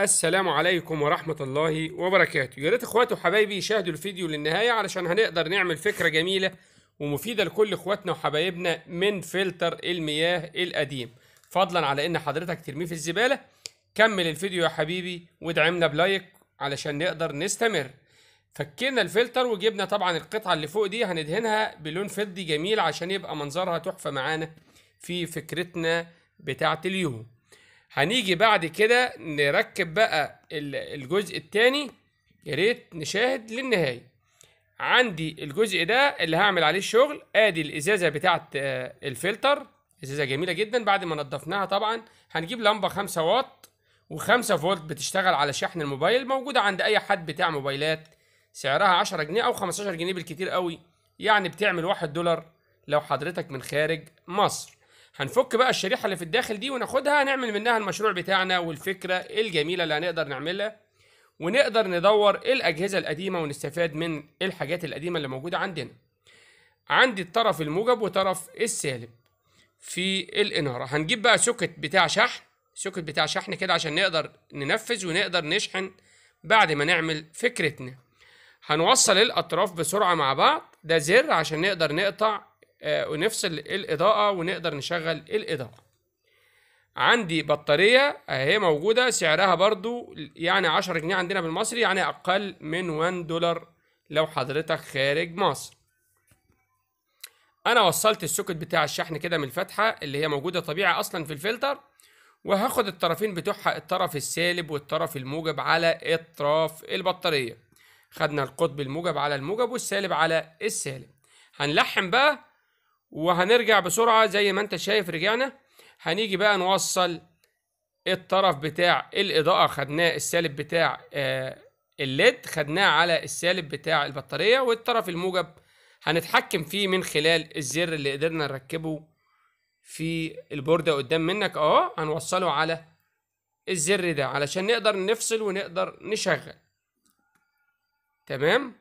السلام عليكم ورحمة الله وبركاته. يا ريت إخواتي وحبايبي يشاهدوا الفيديو للنهاية علشان هنقدر نعمل فكرة جميلة ومفيدة لكل إخواتنا وحبايبنا من فلتر المياه القديم. فضلا على إن حضرتك ترميه في الزبالة. كمل الفيديو يا حبيبي وادعمنا ب like علشان نقدر نستمر. فكينا الفلتر وجبنا طبعا القطعة اللي فوق دي هندهنها بلون فضي جميل عشان يبقى منظرها تحفة معانا في فكرتنا بتاعة اليوم. هنيجي بعد كده نركب بقى ال- الجزء التاني. يا ريت نشاهد للنهاية. عندي الجزء ده اللي هعمل عليه الشغل. ادي الإزازة بتاعة آه، الفلتر. إزازة جميلة جدا. بعد ما نضفناها طبعا هنجيب لمبة 5 واط و5 فولت بتشتغل على شحن الموبايل. موجودة عند أي حد بتاع موبايلات. سعرها 10 جنيه أو 15 جنيه بالكتير قوي. يعني بتعمل 1 دولار لو حضرتك من خارج مصر. هنفك بقى الشريحة اللي في الداخل دي وناخدها نعمل منها المشروع بتاعنا والفكرة الجميلة اللي هنقدر نعملها ونقدر ندور الأجهزة القديمة ونستفاد من الحاجات القديمة اللي موجودة عندنا. عندي الطرف الموجب وطرف السالب في الإنارة. هنجيب بقى socket بتاع شحن socket بتاع شحن كده عشان نقدر ننفذ ونقدر نشحن بعد ما نعمل فكرتنا. هنوصل الأطراف بسرعة مع بعض ده زر عشان نقدر نقطع ونفصل الإضاءة ونقدر نشغل الإضاءة. عندي بطارية أهي موجودة سعرها برضو يعني 10 جنيه عندنا بالمصري يعني أقل من 1 دولار لو حضرتك خارج مصر. أنا وصلت السوكت بتاع الشحن كده من الفتحة اللي هي موجودة طبيعي أصلا في الفلتر وهاخد الطرفين بتوعها الطرف السالب والطرف الموجب على أطراف البطارية. خدنا القطب الموجب على الموجب والسالب على السالب. هنلحم بقى وهنرجع بسرعة زي ما انت شايف رجعنا. هنيجي بقى نوصل الطرف بتاع الإضاءة خدناه السالب بتاع آه، الليد خدناه على السالب بتاع البطارية والطرف الموجب. هنتحكم فيه من خلال الزر اللي قدرنا نركبه في البوردة قدام منك. اهو هنوصله على الزر ده علشان نقدر نفصل ونقدر نشغل. تمام؟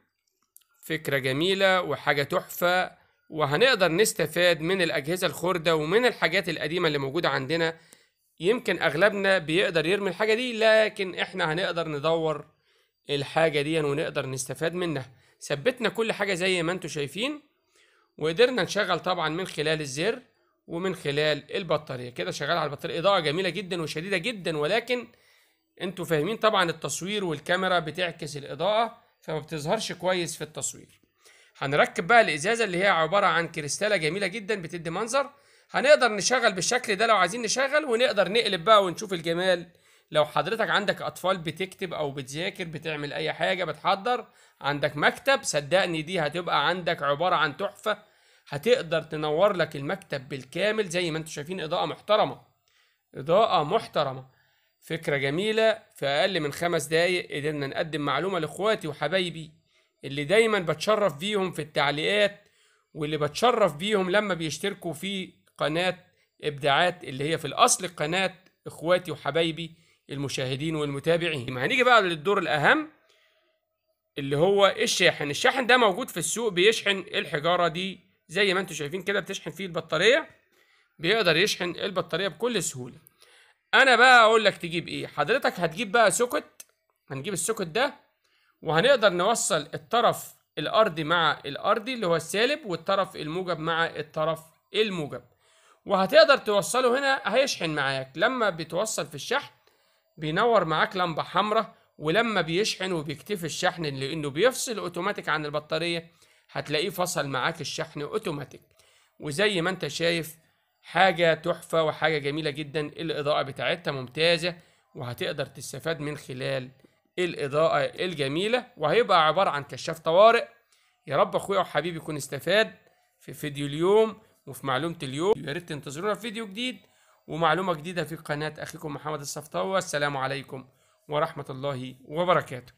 فكرة جميلة وحاجة تحفة. وهنقدر نستفاد من الأجهزة الخردة ومن الحاجات القديمة اللي موجودة عندنا. يمكن أغلبنا بيقدر يرمي الحاجة دي لكن إحنا هنقدر ندور الحاجة دي ونقدر نستفاد منها. ثبتنا كل حاجة زي ما أنتوا شايفين وقدرنا نشغل طبعا من خلال الزر ومن خلال البطارية. كده شغال على البطارية. إضاءة جميلة جدا وشديدة جدا ولكن أنتوا فاهمين طبعا التصوير والكاميرا بتعكس الإضاءة فما بتظهرش كويس في التصوير. هنركب بقى الإزازة اللي هي عبارة عن كريستالة جميلة جدا بتدي منظر. هنقدر نشغل بالشكل ده لو عايزين نشغل ونقدر نقلب بقى ونشوف الجمال. لو حضرتك عندك أطفال بتكتب أو بتذاكر بتعمل أي حاجة بتحضر عندك مكتب صدقني دي هتبقى عندك عبارة عن تحفة. هتقدر تنور لك المكتب بالكامل زي ما أنتم شايفين إضاءة محترمة. إضاءة محترمة. فكرة جميلة. في أقل من خمس دقايق قدرنا نقدم معلومة لإخواتي وحبايبي. اللي دايما بتشرف بيهم في التعليقات واللي بتشرف بيهم لما بيشتركوا في قناة إبداعات اللي هي في الأصل قناة إخواتي وحبايبي المشاهدين والمتابعين. هنيجي بقى للدور الأهم اللي هو الشاحن. الشاحن ده موجود في السوق بيشحن الحجارة دي زي ما أنتم شايفين كده بتشحن فيه البطارية بيقدر يشحن البطارية بكل سهولة. أنا بقى أقول لك تجيب إيه؟ حضرتك هتجيب بقى socket. هنجيب ال socket ده وهنقدر نوصل الطرف الأرضي مع الأرضي اللي هو السالب والطرف الموجب مع الطرف الموجب. وهتقدر توصله هنا هيشحن معاك. لما بتوصل في الشحن بينور معاك لمبة حمراء ولما بيشحن وبيكتفي الشحن لأنه بيفصل أوتوماتيك عن البطارية هتلاقيه فصل معاك الشحن أوتوماتيك. وزي ما أنت شايف حاجة تحفة وحاجة جميلة جدا. الإضاءة بتاعتها ممتازة وهتقدر تستفاد من خلال الإضاءة الجميلة وهيبقى عبارة عن كشاف طوارئ. يا رب أخويا وحبيبي يكون استفاد في فيديو اليوم وفي معلومة اليوم. يا ريت تنتظرونا في فيديو جديد ومعلومة جديدة في قناة أخيكم محمد الصفطاوي. السلام عليكم ورحمة الله وبركاته.